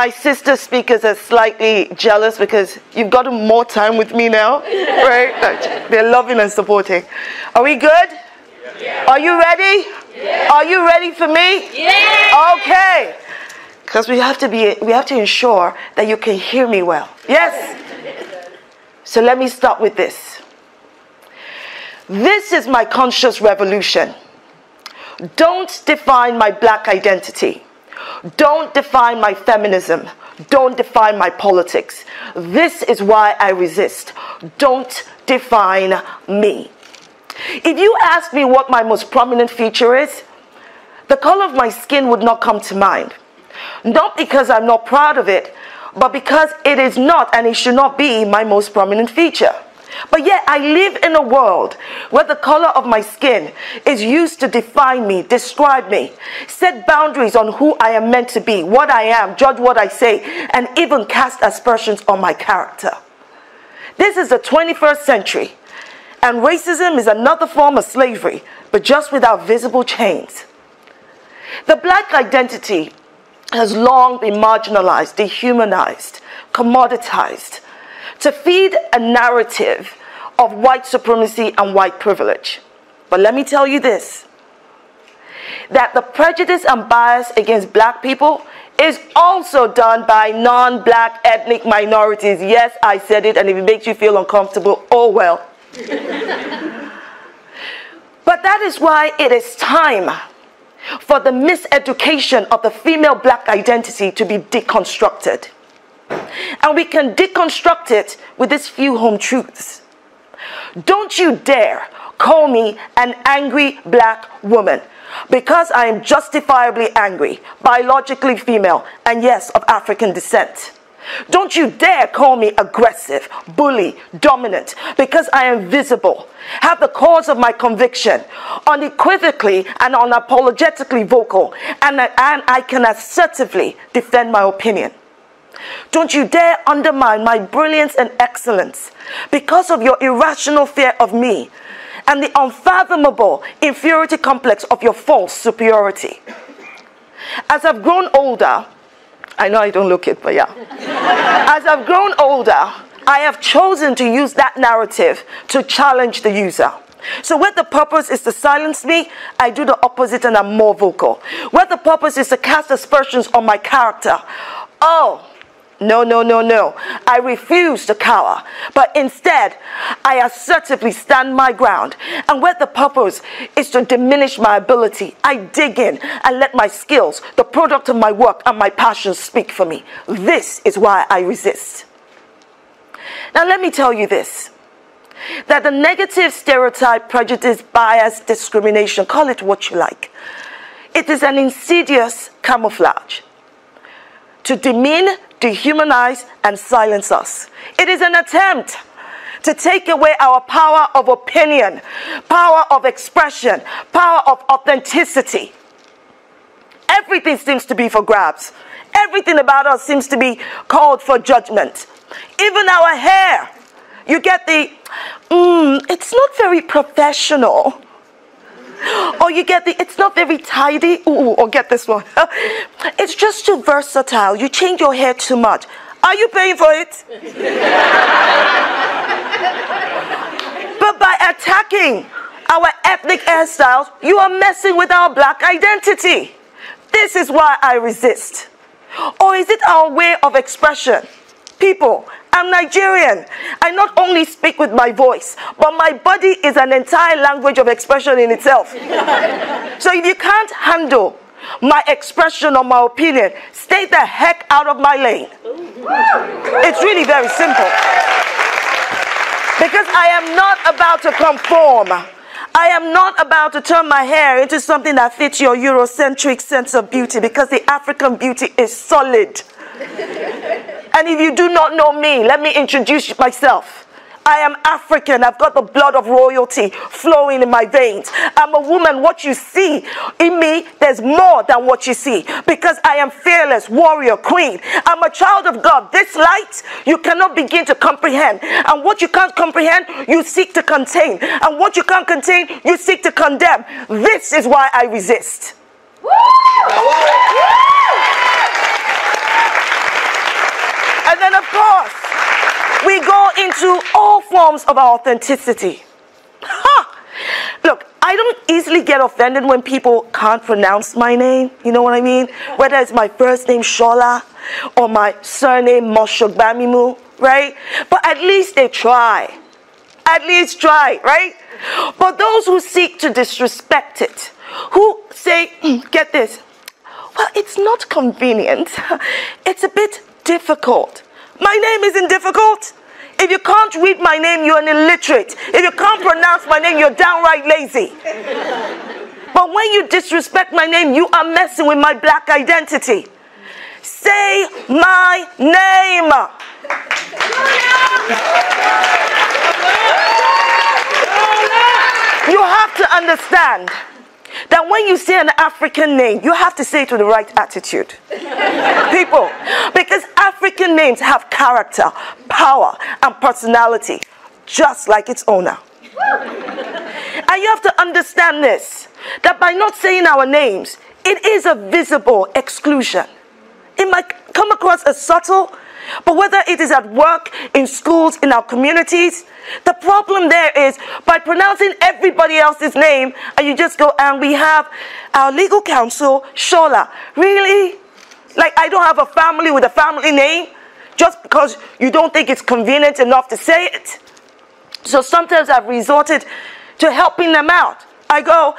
my sister speakers are slightly jealous because you've gotten more time with me now, right? They're loving and supporting. Are we good? Yeah. Are you ready? Yeah. Are you ready for me? Yeah. Okay. Because we have to be we have to ensure that you can hear me well. Yes. So let me start with this. This is my conscious revolution. Don't define my black identity. Don't define my feminism. Don't define my politics. This is why I resist. Don't define me. If you ask me what my most prominent feature is, the color of my skin would not come to mind. Not because I'm not proud of it, but because it is not and it should not be my most prominent feature. But yet I live in a world where the color of my skin is used to define me, describe me, set boundaries on who I am meant to be, what I am, judge what I say, and even cast aspersions on my character. This is the 21st century, and racism is another form of slavery, but just without visible chains. The black identity has long been marginalized, dehumanized, commoditized to feed a narrative of white supremacy and white privilege. But let me tell you this that the prejudice and bias against black people is also done by non black ethnic minorities. Yes, I said it, and if it makes you feel uncomfortable, oh well. but that is why it is time for the miseducation of the female black identity to be deconstructed. And we can deconstruct it with these few home truths. Don't you dare call me an angry black woman because I am justifiably angry, biologically female, and yes, of African descent. Don't you dare call me aggressive, bully, dominant, because I am visible, have the cause of my conviction, unequivocally and unapologetically vocal, and, and I can assertively defend my opinion. Don't you dare undermine my brilliance and excellence because of your irrational fear of me and the unfathomable inferiority complex of your false superiority. As I've grown older, I know I don't look it, but yeah. As I've grown older, I have chosen to use that narrative to challenge the user. So where the purpose is to silence me, I do the opposite and I'm more vocal. Where the purpose is to cast aspersions on my character, oh, no, no, no, no. I refuse to cower, but instead, I assertively stand my ground. And where the purpose is to diminish my ability, I dig in and let my skills, the product of my work, and my passions speak for me. This is why I resist. Now, let me tell you this that the negative stereotype, prejudice, bias, discrimination, call it what you like, it is an insidious camouflage to demean dehumanize, and silence us. It is an attempt to take away our power of opinion, power of expression, power of authenticity. Everything seems to be for grabs. Everything about us seems to be called for judgment. Even our hair. You get the, mm, it's not very professional. Or you get the, it's not very tidy. Ooh, or oh, get this one. it's just too versatile. You change your hair too much. Are you paying for it? but by attacking our ethnic hairstyles, you are messing with our black identity. This is why I resist. Or is it our way of expression? People, I'm Nigerian. I not only speak with my voice, but my body is an entire language of expression in itself. so if you can't handle my expression or my opinion, stay the heck out of my lane. It's really very simple. Because I am not about to conform. I am not about to turn my hair into something that fits your Eurocentric sense of beauty because the African beauty is solid. And if you do not know me, let me introduce myself. I am African. I've got the blood of royalty flowing in my veins. I'm a woman. What you see in me, there's more than what you see because I am fearless, warrior, queen. I'm a child of God. This light you cannot begin to comprehend. And what you can't comprehend, you seek to contain. And what you can't contain, you seek to condemn. This is why I resist. Woo! Woo! And then, of course, we go into all forms of authenticity. Ha! Look, I don't easily get offended when people can't pronounce my name. You know what I mean? Whether it's my first name, Shola, or my surname, Mos-Shogbamimu, right? But at least they try. At least try, right? But those who seek to disrespect it, who say, mm, get this, well, it's not convenient. It's a bit difficult. My name isn't difficult. If you can't read my name, you're an illiterate. If you can't pronounce my name, you're downright lazy. But when you disrespect my name, you are messing with my black identity. Say my name. You have to understand that when you say an African name, you have to say it with the right attitude. People, because African names have character, power, and personality, just like its owner. and you have to understand this that by not saying our names, it is a visible exclusion. It might come across as subtle, but whether it is at work, in schools, in our communities, the problem there is by pronouncing everybody else's name, and you just go, and we have our legal counsel, Shola. Really? Like, I don't have a family with a family name just because you don't think it's convenient enough to say it. So sometimes I've resorted to helping them out. I go,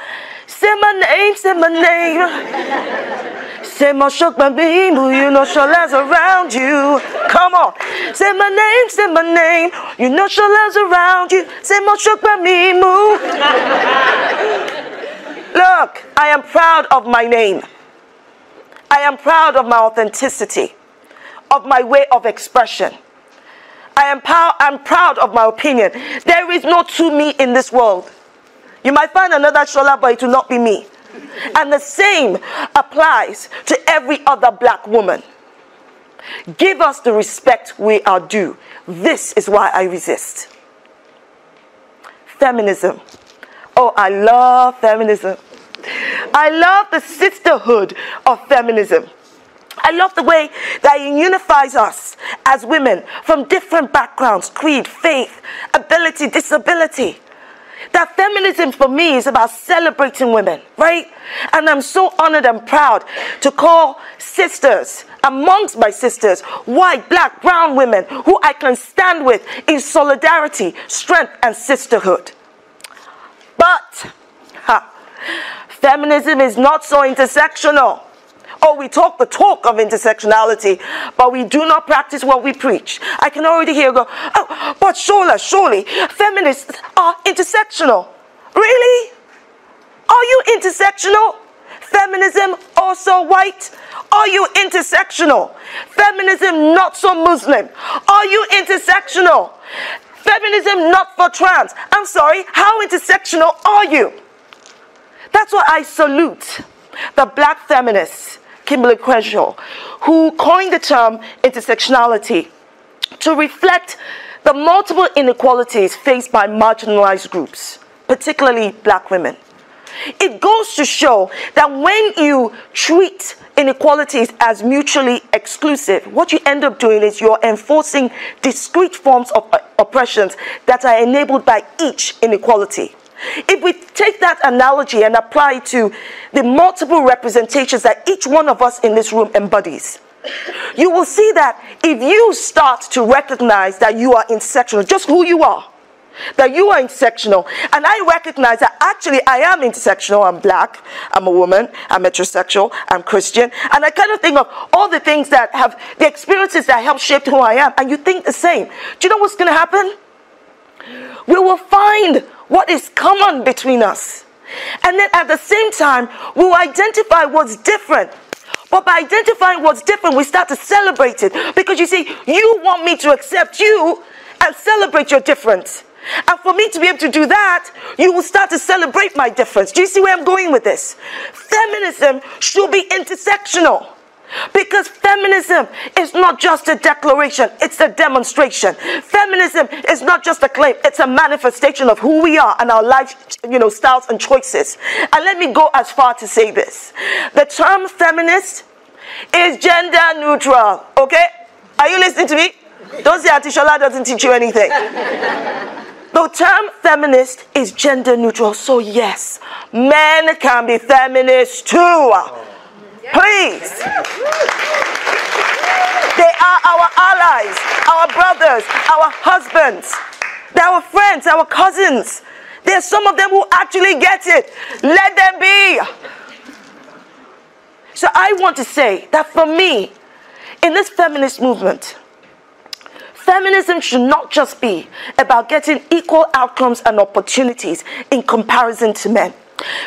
say my name, say my name. say my shook my beam, you know Shola's around you. Come on. Say my name, say my name. You know Shola's around you. Say my shook my beam. Look, I am proud of my name. I am proud of my authenticity, of my way of expression. I am proud, I'm proud of my opinion. There is no to me in this world. You might find another Shola, but it will not be me. And the same applies to every other black woman. Give us the respect we are due. This is why I resist. Feminism. Oh, I love feminism. I love the sisterhood of feminism. I love the way that it unifies us as women from different backgrounds, creed, faith, ability, disability. That feminism for me is about celebrating women, right? And I'm so honored and proud to call sisters amongst my sisters, white, black, brown women who I can stand with in solidarity, strength, and sisterhood. But ha, feminism is not so intersectional. Oh, we talk the talk of intersectionality, but we do not practice what we preach. I can already hear go, oh, but surely, surely, feminists are intersectional. Really? Are you intersectional? Feminism also white? Are you intersectional? Feminism not so Muslim? Are you intersectional? Feminism not for trans? I'm sorry, how intersectional are you? That's why I salute the black feminists Kimberlé Crenshaw, who coined the term intersectionality to reflect the multiple inequalities faced by marginalized groups, particularly black women. It goes to show that when you treat inequalities as mutually exclusive, what you end up doing is you're enforcing discrete forms of oppressions that are enabled by each inequality. If we take that analogy and apply it to the multiple representations that each one of us in this room embodies, you will see that if you start to recognize that you are intersectional, just who you are, that you are intersectional, and I recognize that actually I am intersectional, I'm black, I'm a woman, I'm heterosexual, I'm Christian, and I kind of think of all the things that have the experiences that help shape who I am, and you think the same. Do you know what's going to happen? We will find what is common between us. And then at the same time, we'll identify what's different. But by identifying what's different, we start to celebrate it. Because you see, you want me to accept you and celebrate your difference. And for me to be able to do that, you will start to celebrate my difference. Do you see where I'm going with this? Feminism should be intersectional. Because feminism is not just a declaration, it's a demonstration. Feminism is not just a claim, it's a manifestation of who we are and our life, you know, styles and choices. And let me go as far to say this. The term feminist is gender neutral, okay? Are you listening to me? Don't say Atishola doesn't teach you anything. The term feminist is gender neutral, so yes, men can be feminists too. Please. They are our allies, our brothers, our husbands, they're our friends, our cousins. There's some of them who actually get it. Let them be. So I want to say that for me, in this feminist movement, Feminism should not just be about getting equal outcomes and opportunities in comparison to men.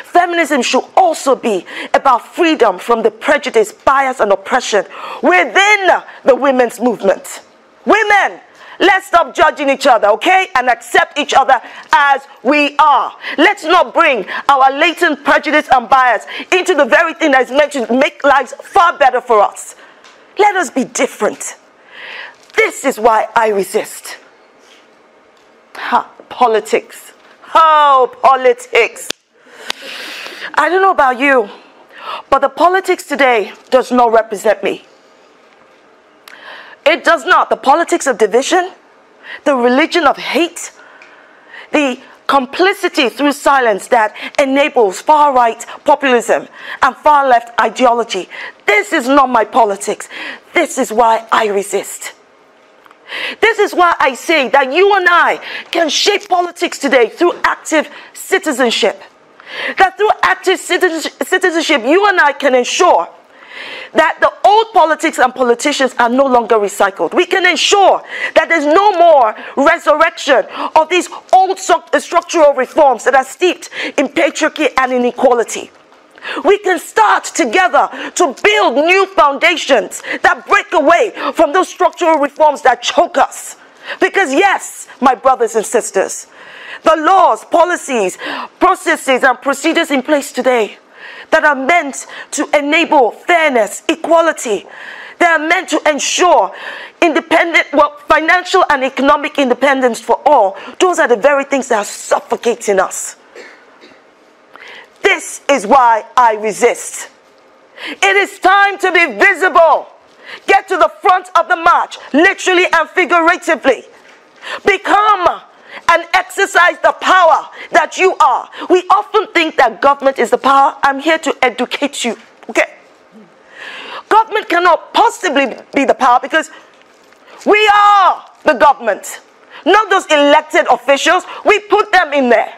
Feminism should also be about freedom from the prejudice, bias, and oppression within the women's movement. Women, let's stop judging each other, okay? And accept each other as we are. Let's not bring our latent prejudice and bias into the very thing that is meant to make lives far better for us. Let us be different. This is why I resist. Ha, politics. Oh, politics. I don't know about you, but the politics today does not represent me. It does not. The politics of division, the religion of hate, the complicity through silence that enables far right populism and far left ideology. This is not my politics. This is why I resist. This is why I say that you and I can shape politics today through active citizenship. That through active citizenship, you and I can ensure that the old politics and politicians are no longer recycled. We can ensure that there's no more resurrection of these old structural reforms that are steeped in patriarchy and inequality. We can start together to build new foundations that break away from those structural reforms that choke us. Because, yes, my brothers and sisters, the laws, policies, processes, and procedures in place today that are meant to enable fairness, equality, they are meant to ensure independent, well, financial and economic independence for all. Those are the very things that are suffocating us. This is why I resist. It is time to be visible. Get to the front of the march, literally and figuratively. Become and exercise the power that you are. We often think that government is the power. I'm here to educate you. Okay? Government cannot possibly be the power because we are the government, not those elected officials. We put them in there.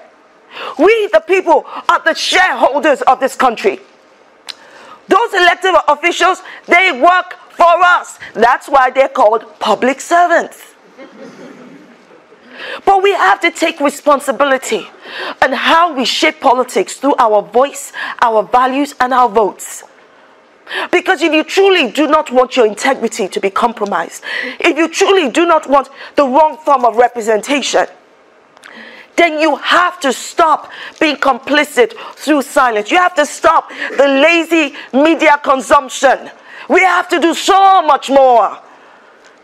We, the people, are the shareholders of this country. Those elected officials, they work for us. That's why they're called public servants. But we have to take responsibility on how we shape politics through our voice, our values, and our votes. Because if you truly do not want your integrity to be compromised, if you truly do not want the wrong form of representation, then you have to stop being complicit through silence. You have to stop the lazy media consumption. We have to do so much more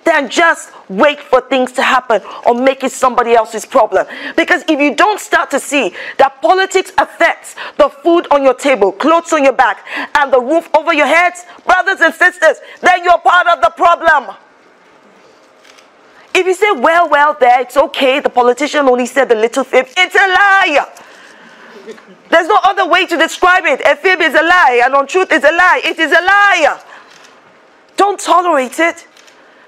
than just wait for things to happen or make it somebody else's problem. Because if you don't start to see that politics affects the food on your table, clothes on your back, and the roof over your heads, brothers and sisters, then you're part of the problem. If you say, well, well, there, it's okay, the politician only said the little fib, it's a lie. There's no other way to describe it. A fib is a lie, and untruth is a lie. It is a lie. Don't tolerate it.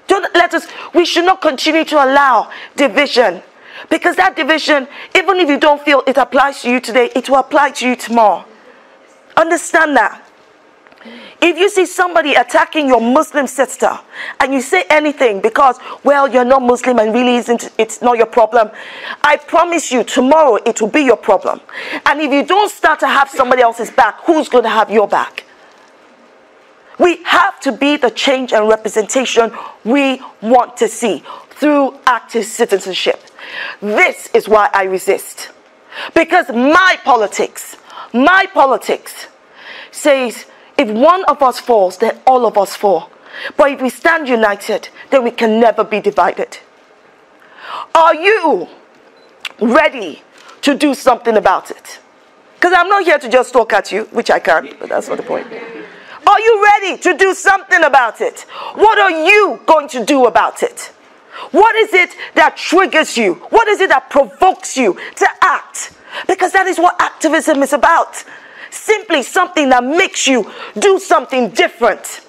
Don't let us, we should not continue to allow division. Because that division, even if you don't feel it applies to you today, it will apply to you tomorrow. Understand that. If you see somebody attacking your Muslim sister and you say anything because, well, you're not Muslim and really isn't, it's not your problem, I promise you tomorrow it will be your problem. And if you don't start to have somebody else's back, who's going to have your back? We have to be the change and representation we want to see through active citizenship. This is why I resist. Because my politics, my politics says if one of us falls, then all of us fall. But if we stand united, then we can never be divided. Are you ready to do something about it? Because I'm not here to just talk at you, which I can't, but that's not the point. Are you ready to do something about it? What are you going to do about it? What is it that triggers you? What is it that provokes you to act? Because that is what activism is about. Simply something that makes you do something different.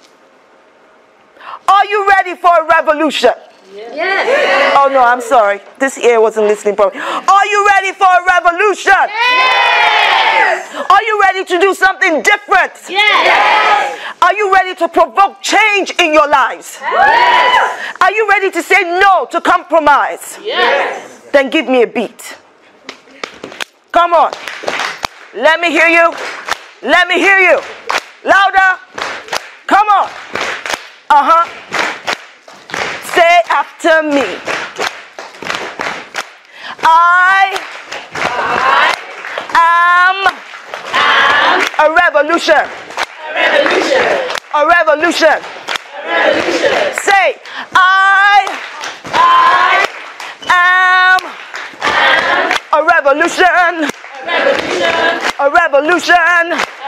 Are you ready for a revolution? Yes. Oh no, I'm sorry. This ear wasn't listening properly. Are you ready for a revolution? Yes. Are you ready to do something different? Yes. Are you ready to provoke change in your lives? Yes. Are you ready to say no to compromise? Yes. Then give me a beat. Come on. Let me hear you. Let me hear you. Louder. Come on. Uh huh. Say after me. I, I am, am a revolution. A revolution. A revolution. A revolution. Say, I, I am, am a revolution. A revolution. A revolution.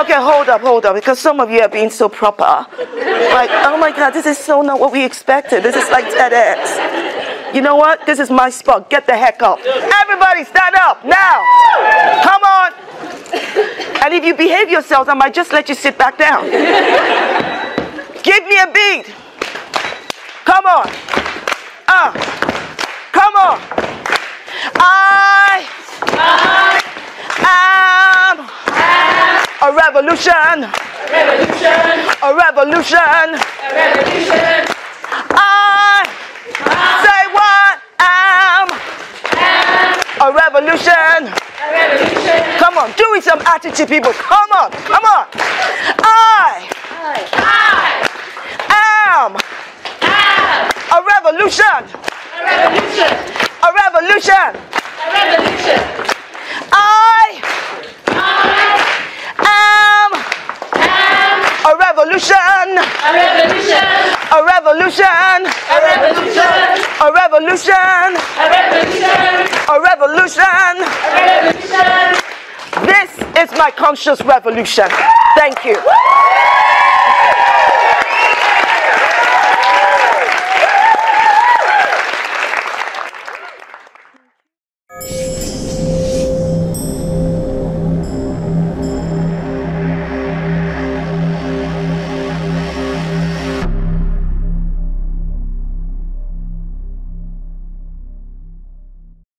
Okay, hold up, hold up, because some of you are being so proper. Like, oh my God, this is so not what we expected. This is like TEDx. You know what? This is my spot. Get the heck up. Everybody stand up now. Come on. And if you behave yourselves, I might just let you sit back down. Give me a beat. Come on. Uh. Come on. I I am a revolution. A revolution. A revolution. I, say what am a revolution. A revolution. Come on, do it some attitude, people. Come on, come on. I, I am, am a revolution. A revolution. A revolution. A revolution. I, I am, am a revolution. A revolution. A revolution. A revolution. A revolution. A revolution. A revolution. A revolution. This is my conscious revolution. Thank you.